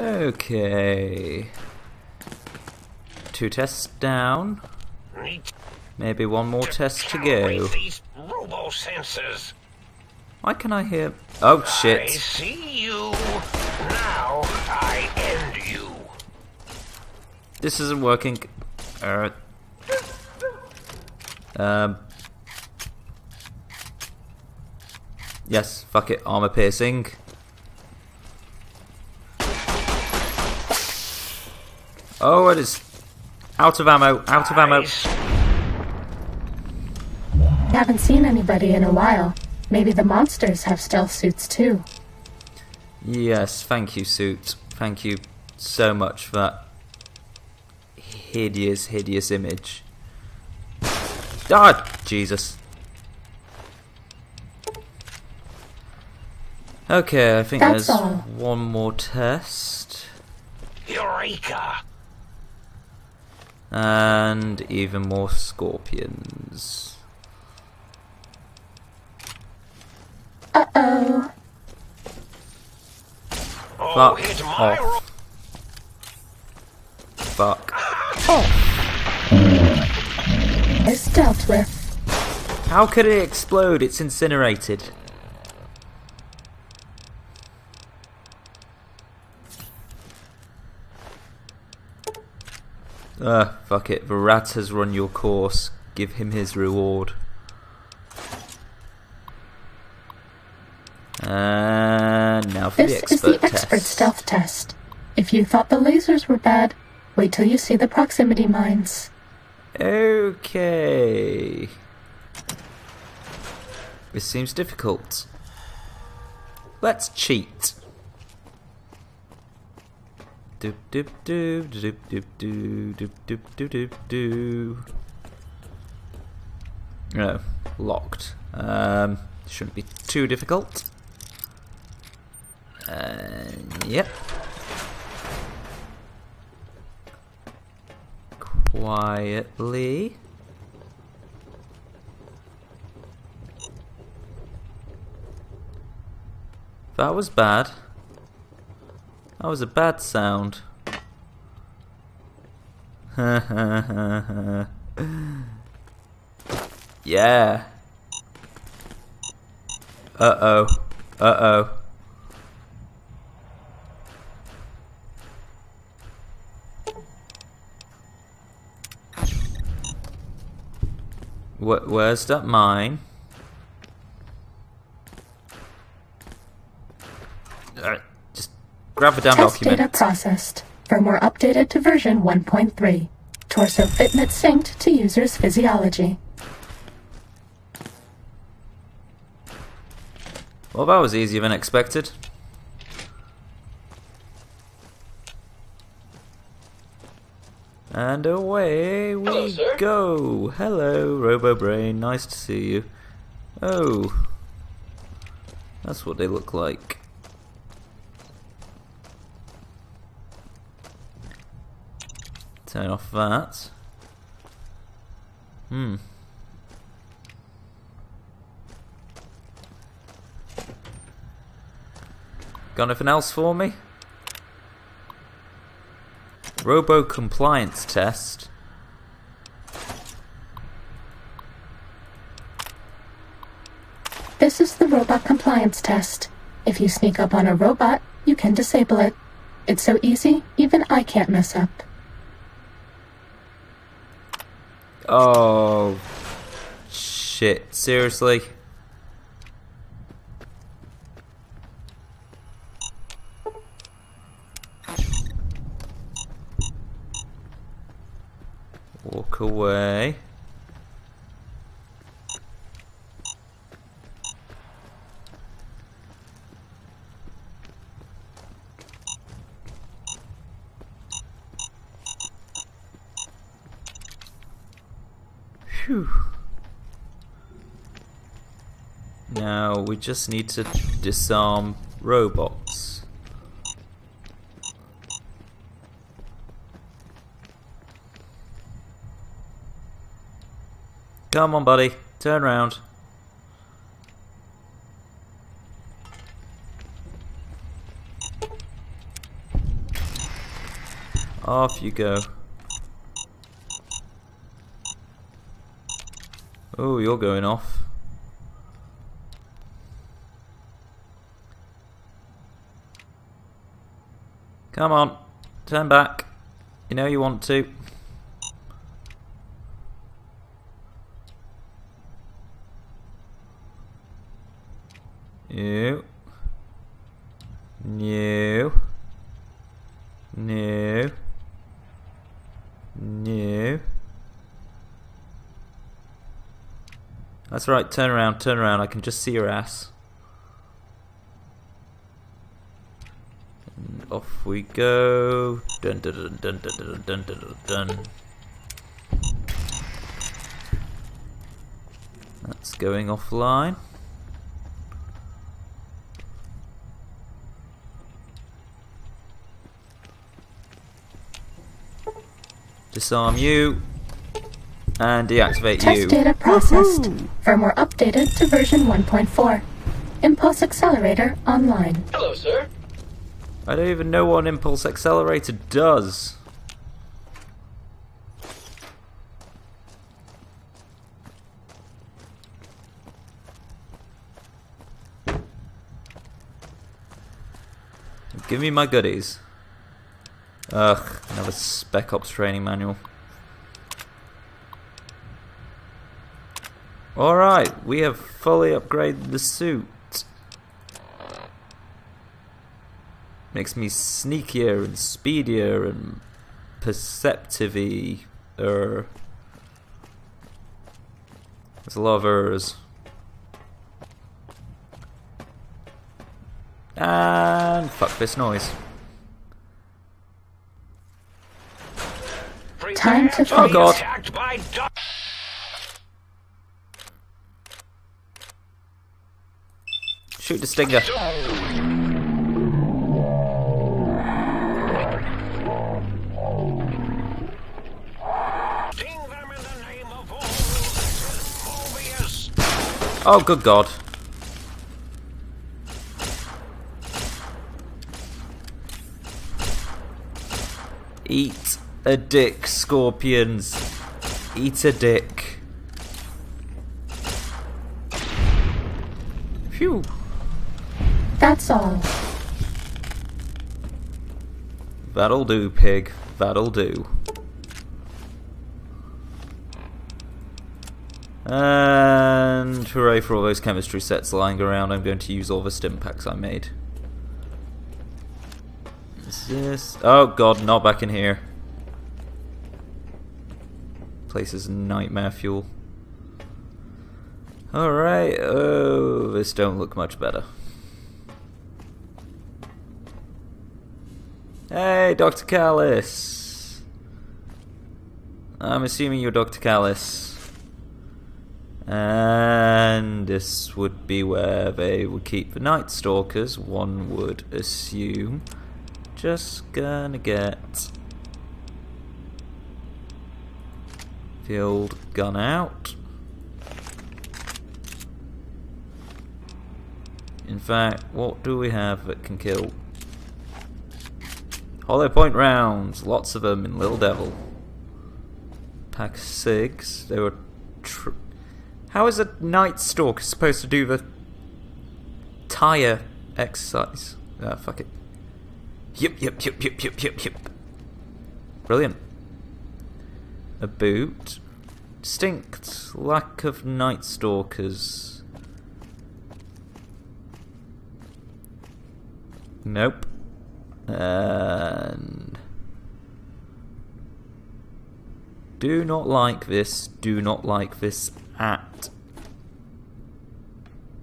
Okay. Two tests down. Maybe one more test to go. calibrate these robo sensors. Why can I hear... Oh, shit. I see you. Now I end you. This isn't working. Uh, um. Yes, fuck it. Armor piercing. Oh, it is out of ammo. Out of ammo. Eyes. Haven't seen anybody in a while. Maybe the monsters have stealth suits too. Yes, thank you, suit. Thank you so much for that hideous, hideous image. Ah, Jesus. Okay, I think That's there's all. one more test. Eureka! And even more scorpions. Uh oh. Oh, Fuck it's my off. Fuck. It's dealt with. How could it explode? It's incinerated. Uh, fuck it. The rat has run your course. Give him his reward. And now for the This expert is the test. expert stealth test. If you thought the lasers were bad, wait till you see the proximity mines. Okay. This seems difficult. Let's cheat. Doop doop doop doop doop doop doop doop doop doop doop. No, locked. Um, shouldn't be too difficult. Uh, yep. Quietly. That was bad. That was a bad sound. yeah. Uh oh. Uh oh. Wh- where's that mine? Alright, just grab the damn Test document. data processed. Firmware updated to version 1.3. Torso fitment synced to user's physiology. Well, that was easier than expected. And away we Hello, go. Hello, RoboBrain. Nice to see you. Oh. That's what they look like. Turn off that. Hmm. Got anything else for me? Robo compliance test. This is the robot compliance test. If you sneak up on a robot, you can disable it. It's so easy, even I can't mess up. Oh shit! Seriously? Walk away. Phew. Now we just need to disarm robots. Come on, buddy. Turn round. Off you go. Oh, you're going off. Come on, turn back. You know you want to. You. New. New. New. That's right, turn around, turn around. I can just see your ass. And we go. Dun dun dun dun dun dun dun dun dun. dun. That's going offline. Disarm you. And deactivate Test you. data processed. Firmware updated to version 1.4. Impulse accelerator online. I don't even know what an impulse accelerator does. Give me my goodies. Ugh, another Spec Ops training manual. Alright, we have fully upgraded the suit. Makes me sneakier and speedier and perceptive er There's a lot of ers. And fuck this noise. Time to Prepare fight. be God. attacked by do- Shoot the stinger. Oh, good god. Eat a dick, scorpions. Eat a dick. Phew. That's all. That'll do, pig. That'll do. And hooray for all those chemistry sets lying around. I'm going to use all the stim packs I made. Is this... Oh god, not back in here. Place is nightmare fuel. Alright, oh, this don't look much better. Hey, Dr. Callis! I'm assuming you're Dr. Callis. And this would be where they would keep the Night Stalkers, one would assume. Just gonna get the old gun out. In fact, what do we have that can kill? Hollow point rounds, lots of them in Little Devil. Pack six. They were. How is a Night Stalker supposed to do the tire exercise? Ah, fuck it. Yip, yip, yip, yip, yip, yip, yip. Brilliant. A boot. Distinct lack of Night Stalkers. Nope. And do not like this, do not like this at.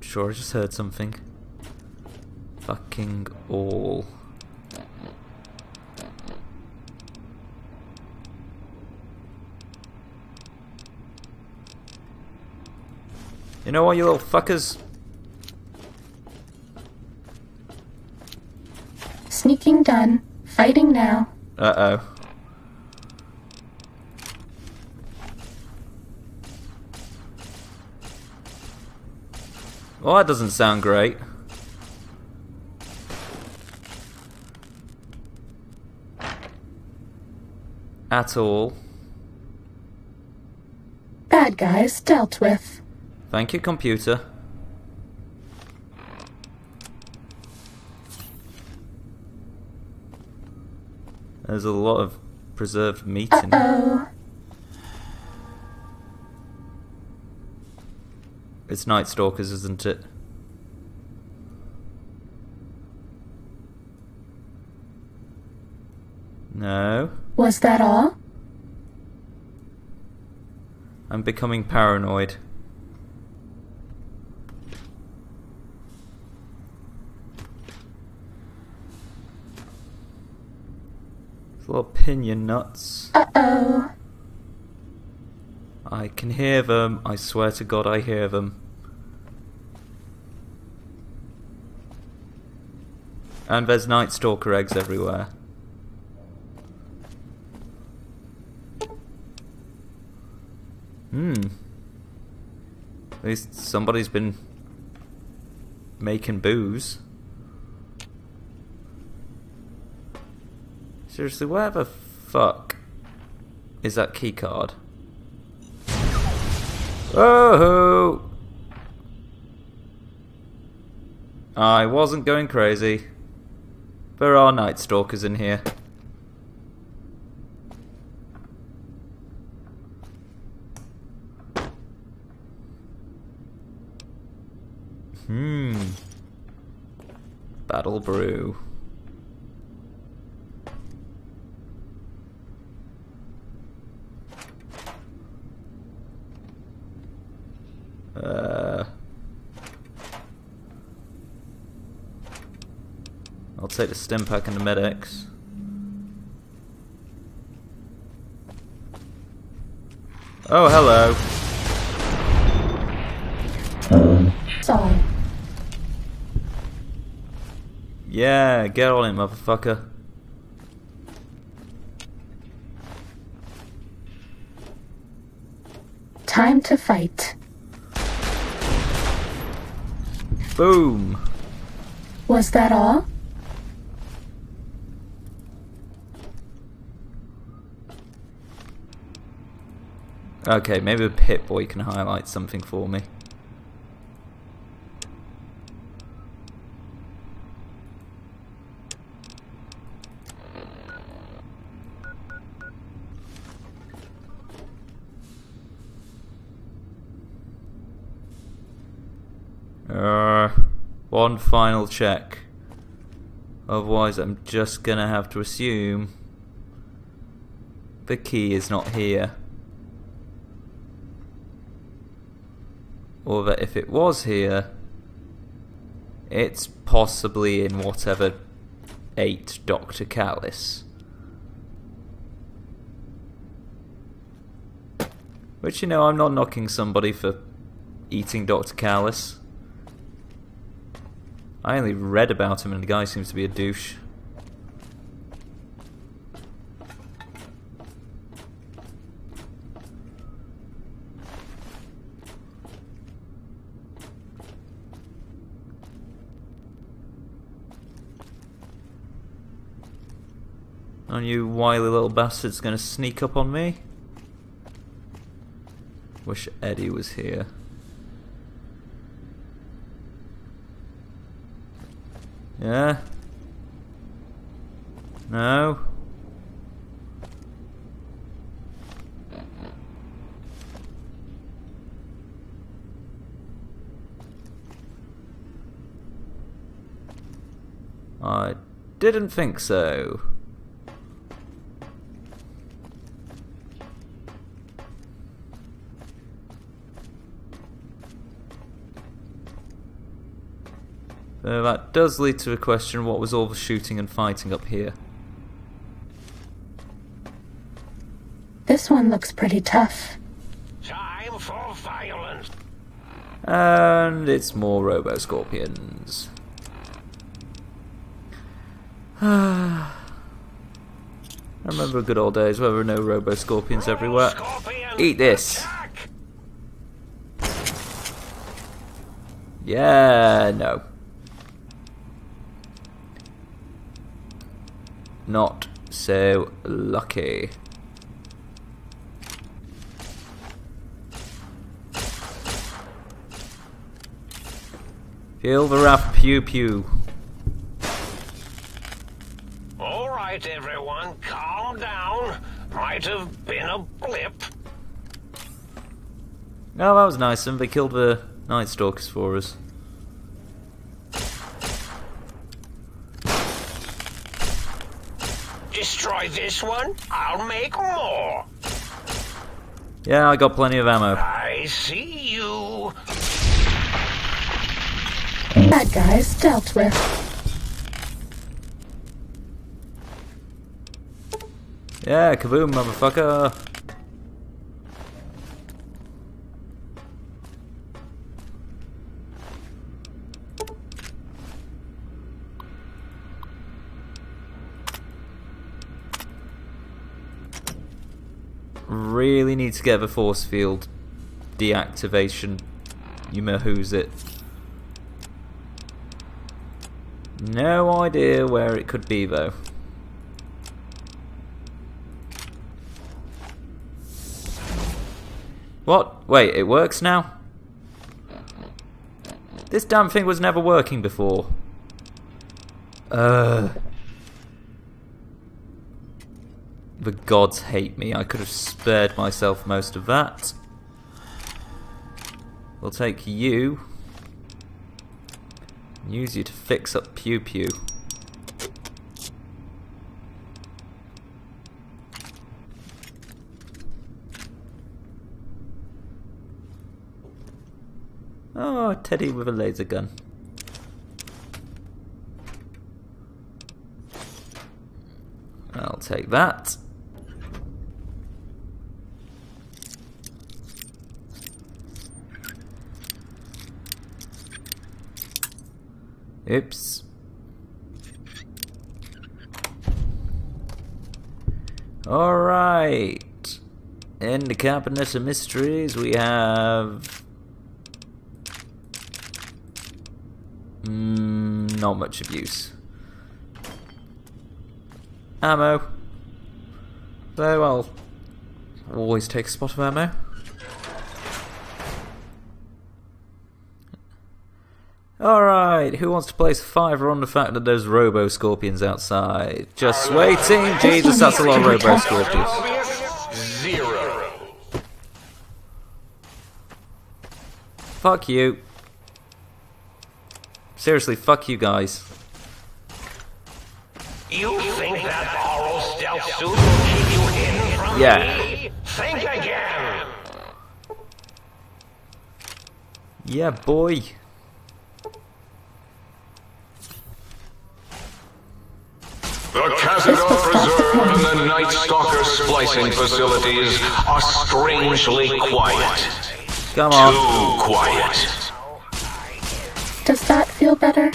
Sure, I just heard something. Fucking all. You know what, you little fuckers? Sneaking done. Fighting now. Uh oh. Well, that doesn't sound great. at all. Bad guys dealt with. Thank you, computer. There's a lot of preserved meat in here. It's Night Stalkers, isn't it? No. was that all? I'm becoming paranoid. Little pinyon nuts. Uh oh. I can hear them. I swear to God, I hear them. And there's Night Stalker eggs everywhere. Hmm. At least somebody's been making booze. Seriously, where the fuck is that key card? Oh! I wasn't going crazy. There are Night Stalkers in here. Uh, I'll take the stim pack and the medics. Oh, hello. Sorry. Yeah, get on it, motherfucker. Time to fight. Boom. Was that all? Okay, maybe a Pip-Boy can highlight something for me. Uh, one final check. Otherwise, I'm just gonna have to assume the key is not here. Or that if it was here, it's possibly in whatever ate Dr. Callis. Which, you know, I'm not knocking somebody for eating Dr. Callis. I only read about him and the guy seems to be a douche. Are you wily little bastards gonna sneak up on me? Wish Eddie was here. Yeah? No? I didn't think so. Uh, that does lead to a question what was all the shooting and fighting up here? This one looks pretty tough. Time for violence. And it's more Robo Scorpions. I remember good old days where there were no Robo Scorpions everywhere. Scorpion, Eat this. attack! Yeah, no. not so lucky. Feel the rough pew pew. Alright everyone, calm down. Might have been a blip. No, oh, that was nice, and they killed the Night Stalkers for us. Destroy this one, I'll make more. Yeah, I got plenty of ammo. I see you. Bad guys dealt with. Yeah, kaboom, motherfucker. Really need to get the force field deactivation. You may who's it. No idea where it could be though. What? Wait, it works now? This damn thing was never working before. Uh. The gods hate me. I could have spared myself most of that. We'll take you. Use you to fix up Pew Pew. Oh, Teddy with a laser gun. I'll take that. Oops. Alright. In the Cabinet of Mysteries, we have. Mm, not much abuse. Ammo. Though I'll always take a spot of ammo. Alright, who wants to place a fiver on the fact that there's robo scorpions outside? Just waiting. Jesus, that's a lot of robo scorpions. Zero. Fuck you. Seriously, fuck you guys. You think that borrow stealth suit will keep you hidden from Yeah. me? Think again. Yeah, boy. Splicing facilities are strangely quiet. Come on. Too quiet. Does that feel better?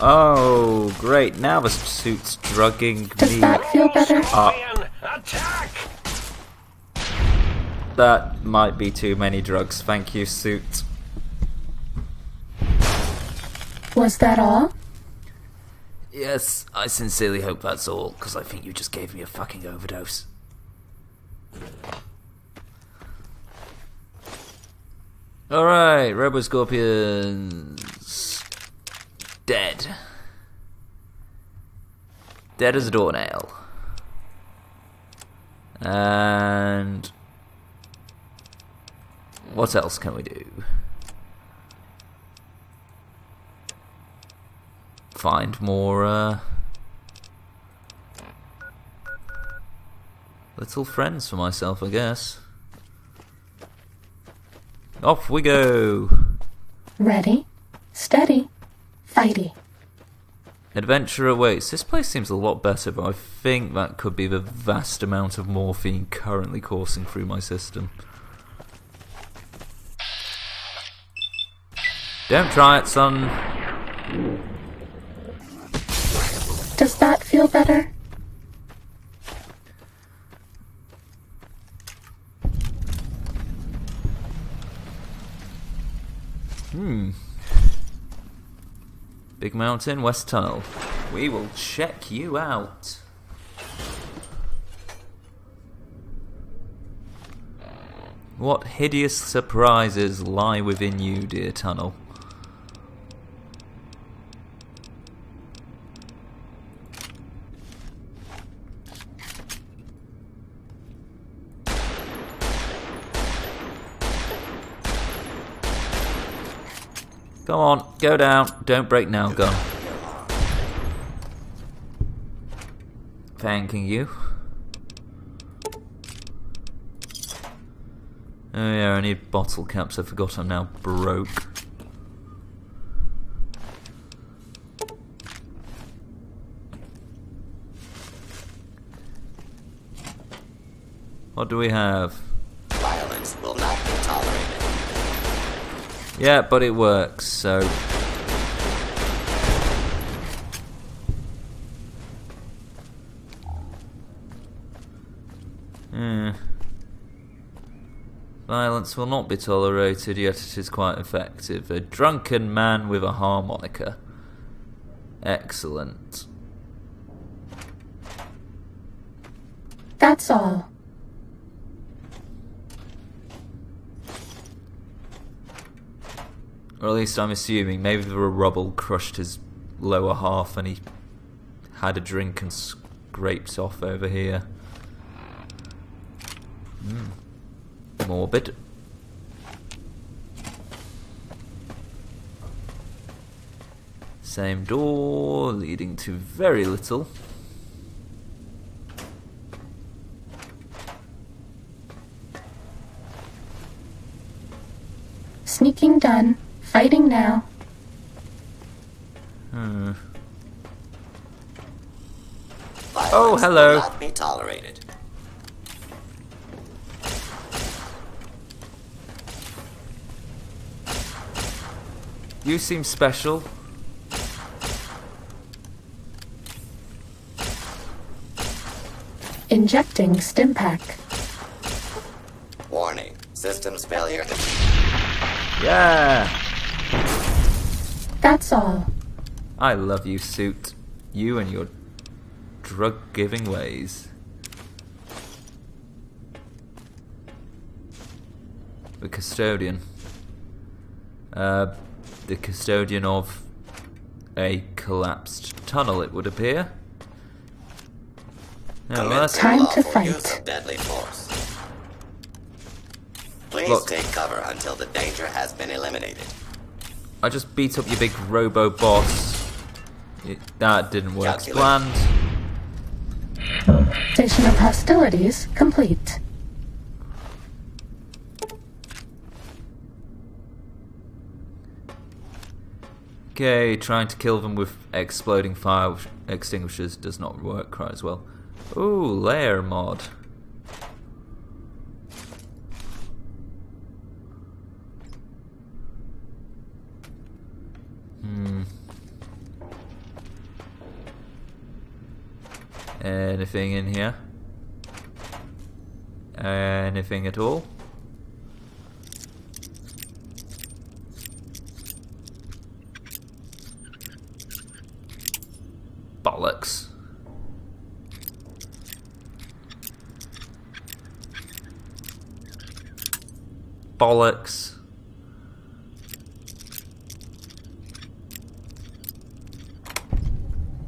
Oh, great. Now the suit's drugging Does me. that feel better? Scorpion, attack! That might be too many drugs. Thank you, suit. Was that all? Yes, I sincerely hope that's all, because I think you just gave me a fucking overdose. Alright, Robo Scorpions. Dead. Dead as a doornail. And. What else can we do? Find more, uh. Little friends for myself, I guess. Off we go! Ready, steady, fighty. Adventure awaits. This place seems a lot better, but I think that could be the vast amount of morphine currently coursing through my system. Don't try it, son. Feel better? Hmm. Big Mountain, West Tunnel. We will check you out. What hideous surprises lie within you, dear tunnel? Come on, go down. Don't break now, gun. Thanking you. Oh yeah, I need bottle caps. I forgot I'm now broke. What do we have? Violence will not be tolerated. Yeah, but it works, so... Hmm. Violence will not be tolerated, yet it is quite effective. A drunken man with a harmonica. Excellent. That's all. Or at least I'm assuming. Maybe the rubble crushed his lower half and he had a drink and scraped off over here. Mm. Morbid. Same door, leading to very little. Sneaking done. Fighting now. Hmm. Violence Oh, hello. will not be tolerated. You seem special. Injecting Stimpack. Warning. Systems failure. Yeah! That's all. I love you, Suit. You and your drug giving ways. The custodian. Uh, the custodian of a collapsed tunnel, it would appear. No, well, that's- Time to Lawful use fight. deadly force. Please Look. take cover until the danger has been eliminated. I just beat up your big robo boss. It, that didn't work as Calculate. planned. Station of hostilities complete. Okay, trying to kill them with exploding fire extinguishers does not work quite as well. Ooh, layer mod. Anything in here? Anything at all? Bollocks. Bollocks.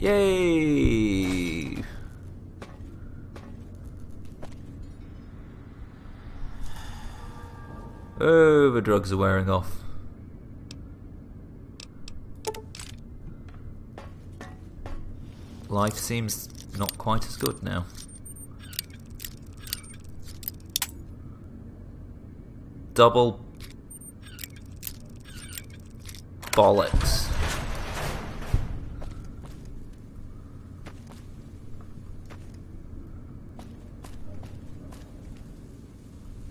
Yay! The drugs are wearing off. Life seems not quite as good now. Double bollocks.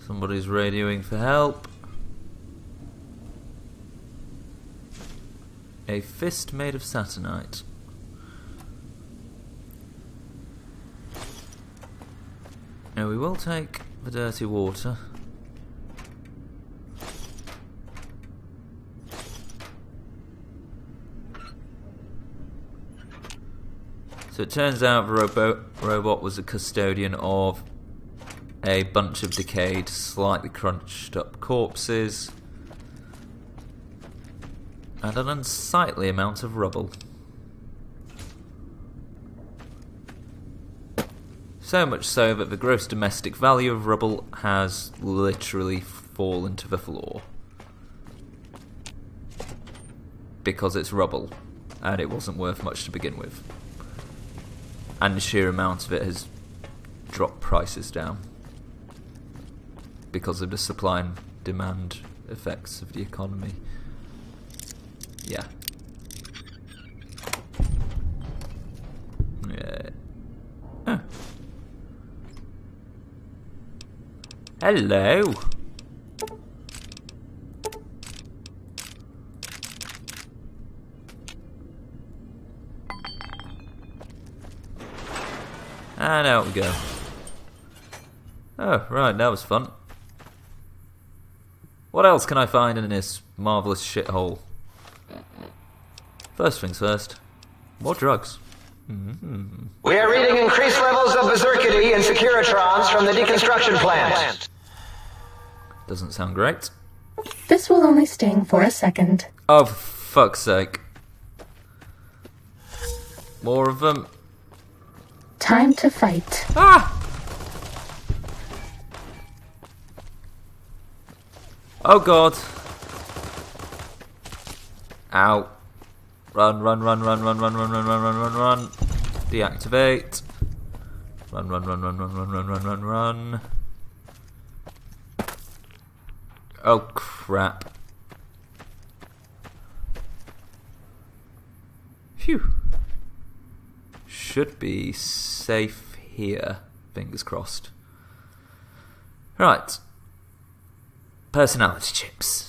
Somebody's radioing for help. A fist made of saturnite. Now we will take the dirty water. So it turns out the robo robot was a custodian of a bunch of decayed, slightly crunched up corpses and an unsightly amount of rubble. So much so that the gross domestic value of rubble has literally fallen to the floor. because it's rubble, and it wasn't worth much to begin with. And the sheer amount of it has dropped prices down because of the supply and demand effects of the economy. Yeah. Huh. Hello. And out we go. Oh, right, that was fun. What else can I find in this marvellous shithole? First things first. More drugs. We are reading increased levels of berserkity and securitrons from the deconstruction plant. Doesn't sound great. This will only sting for a second. Oh, for fuck's sake. More of them. Time to fight. Ah! Oh god. Ow. Run, run, run, run, run, run, run, run, run, run, run, run. Deactivate. Run, run, run, run, run, run, run, run, run, run. Oh crap. Phew. Should be safe here. Fingers crossed. Right. Personality chips.